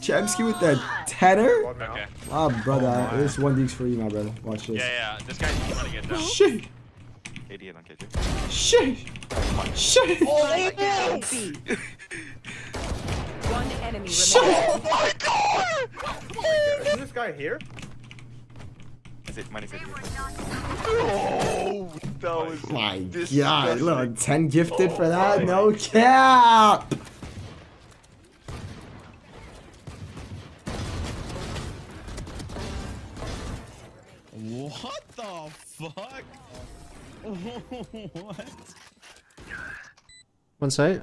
Chemsky with the tenor? Okay. Wow, brother. Oh, my. this one digs for you, my brother. Watch this. Yeah, yeah. This guy's running it down. Shit! 88 on KJ. Shit! Shit! Spike down B. One enemy Shit! remaining. Oh, Is this guy here? Is it minus 88? Oh, that was My disgusting. god, look, 10 gifted for that? Oh no cap! What the fuck? what? One site.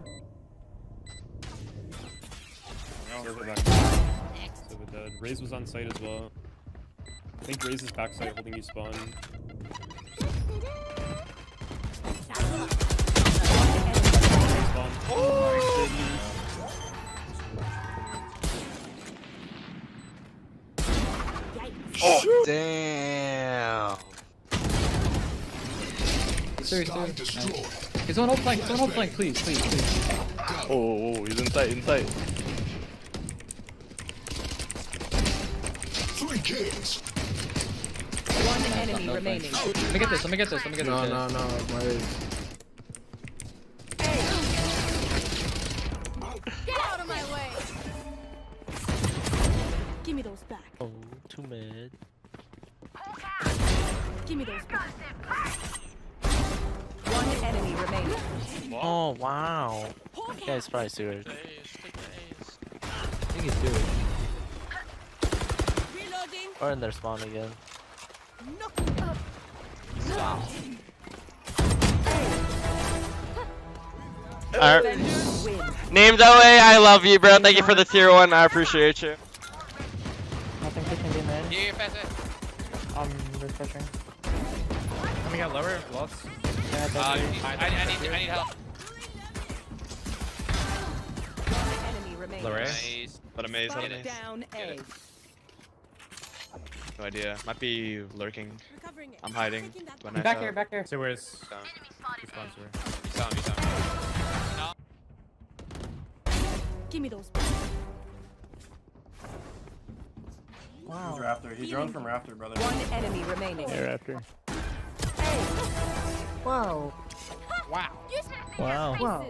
Silver dead. Raze was on site as well. I think Raze is backside holding you spawn. Oh spawn. Oh, damn. Sorry, sorry. Nice. He's on hold flank, he's on hold flank, please, please, please. Oh, oh, oh, he's inside, inside. One enemy No remaining. flank. Let me get this, let me get this, let me get No, this. no, no. No, my... Get out of my way! Give me those back. Oh, too mad. Give me those back. One enemy remaining. Oh, wow. That guy's probably serious. I think he's doing. Reloading. Or in their spawn again. Knocking up. Alright. Defenders win. Named away, I love you, bro. Thank you for the tier one. I appreciate you. Nothing pushing B mid. Yeah, pass it. I'm refreshing. Coming out lower, lost. Yeah, Uh, I, it. I, I need, I need help. One enemy remaining. Nice. Let him A's, let him down A. No idea. Might be lurking. I'm hiding. Taking that Back here, back here. So where's Down. response here? You saw him, you saw him. Give me those back. He's Raptor. He droned from rafter, brother. One enemy remaining. after. Wow. Wow. Wow. Wow.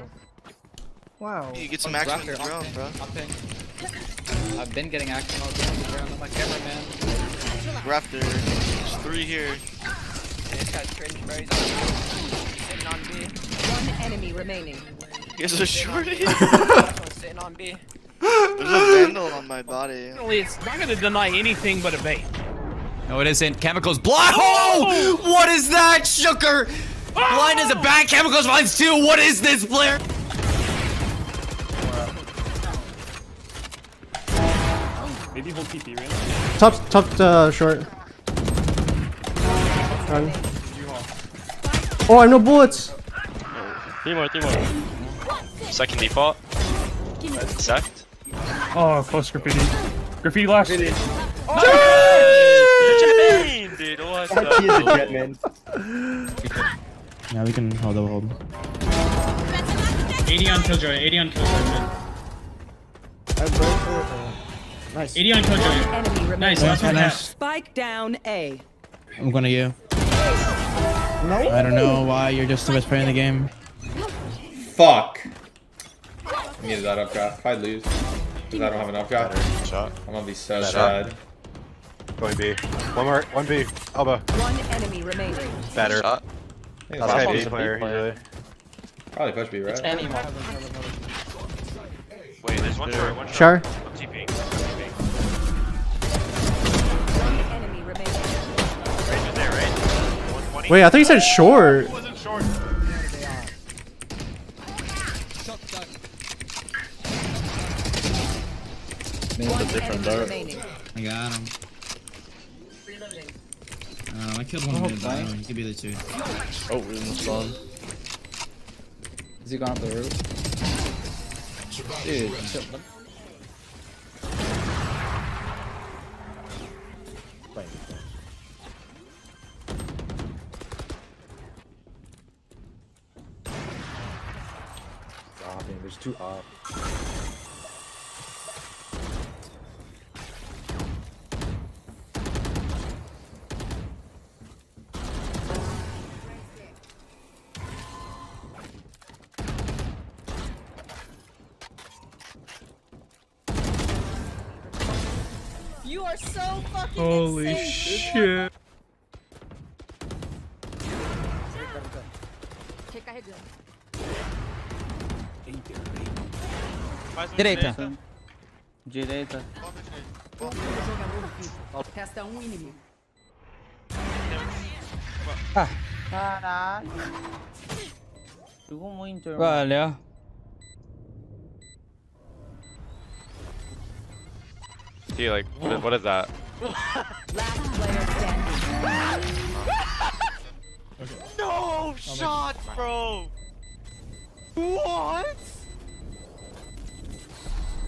Wow. You get some action on Raptor, the drone, bro. ping. I've been getting action all day on the ground. I'm a cameraman. Raptor. There's three here. This guy's cringe, bro. He's sitting on B. One enemy remaining. Here's a shorty. sitting on B. There's a vandal on my body. It's not gonna deny anything but a bait. No, it isn't. Chemicals blind. Oh! oh! What is that, sugar? Blind is a bad. Chemicals blinds too. What is this, Blair? Maybe hold TP, right? Top, top, uh, short. Run. Oh, I have no bullets. Three more, three more. Second default. Give me those Sect. Oh, close graffiti. Graffiti last. Dude, what He is a the? jet man. Yeah, we can hold up, hold. 80 on Killjoy, 80 on Killjoy. Nice. 80 on Killjoy. One enemy remaining. Nice, last one half. Spike down A. I'm gonna you. No? I don't know why you're just the best player in the game. Fuck. I needed that updraft. If I lose, because I don't have an updraft, Shot. I'm gonna be so Better. sad. Going B. One more, one B. Elbow. One enemy remaining. Better. Shot. Hey, That's that's a B B player, usually. Probably push B, right? Wait, there's one short, one short. Char. I'm TPing. One enemy remaining. Right there, right? 120. Wait, I thought you said short. wasn't short. One enemy remaining. I got him. Um, I killed one mid, but I don't know, he could be the two. Oh, we're in the spawn. Is he gone up the roof? Dude, chill. Ah, damn, there's two up. You are so fucking Holy insane. shit. Recarregando. Direita. Direita. Resta um inimigo. Caralho. Jogou muito, irmão. Valeu. See, like, what is, what is that? Last player standing. No shot, bro. What?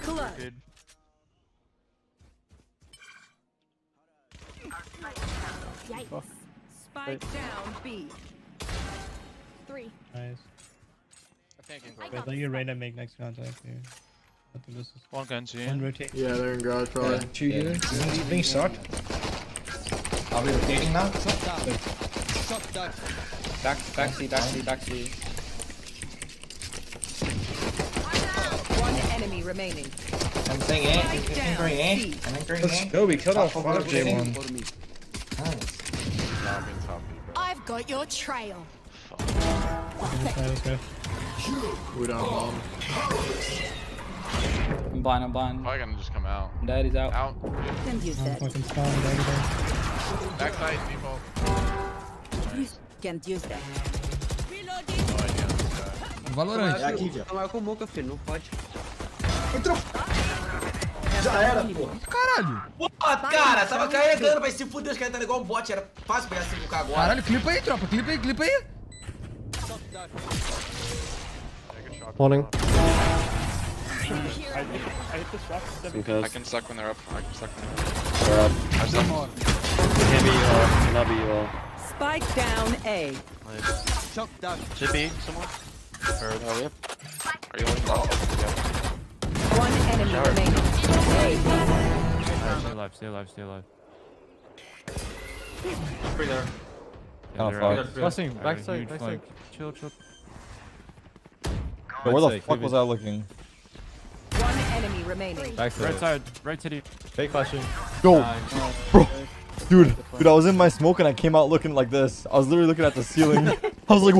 Clutch. Yikes. Spike down B. Three. Nice. I Wait, got let your Reyna make next contact here. I think this is One Genji. one rotate. Yeah, they're in garage probably. Two here. Being shot. Are we rotating now? Back, back C, back C, back C. One enemy remaining. I'm saying? Spike I'm down, anchoring eh? C. I'm anchoring Let's eh? go, we killed off Top of. J1. Nice. I've got your trail. Let's go, let's go. We don't bomb. I'm blind, I'm blind. Probably gonna just come out. Daddy's out. Out. Use I'm that. fucking spawned everything. Backside default. Can't use that. Valorant. É aqui, Via. Tomar com boca, filho, não pode. Já era, pô. Caralho. What, cara? Tava carregando, vai se fuder, os caras tá igual um bot. Era fácil pegar 5k agora. Caralho, clipa aí, tropa. Clipa aí, clipa aí. I, I hit the shots. I can suck when they're up. I can suck when they're up. I suck. Spike down A. Should be someone. Or no, yep. Are you on? Oh, yeah. One enemy remaining. A. Stay alive, stay alive, stay alive. Free there. Yeah, oh, they're out. Crossing, I got a backside, backside. flank. Chill, chill. Where the fuck was I looking? One enemy remaining. Right side, right city. Fake flashing. Go. Bro. Dude, dude, I was in my smoke and I came out looking like this. I was literally looking at the ceiling. I was like,